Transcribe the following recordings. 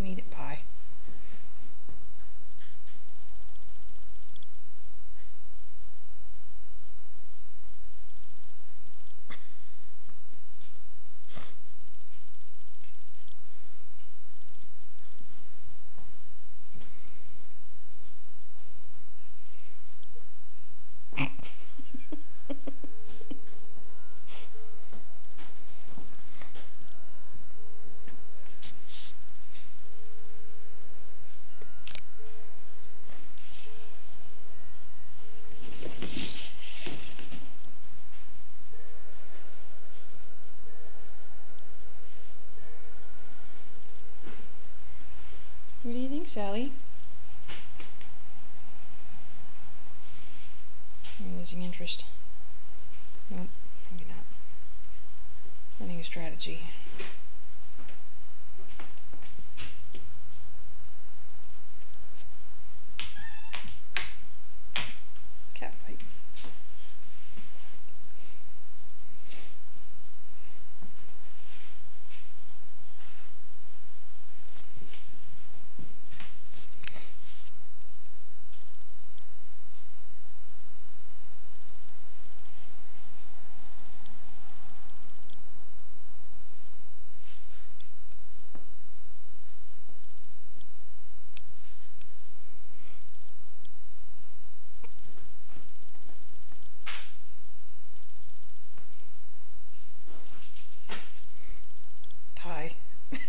need it. Sally. I'm losing interest. Nope, maybe not. Running a strategy.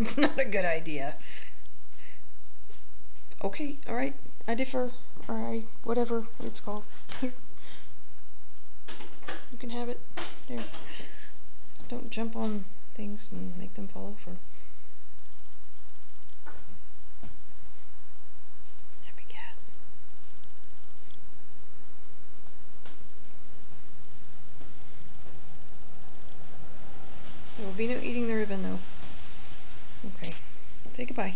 It's not a good idea. Okay, alright. I differ. Alright, whatever it's called. Here. You can have it. There. Just don't jump on things and make them fall over. Happy cat. There will be no eating the ribbon though. Okay. Say goodbye.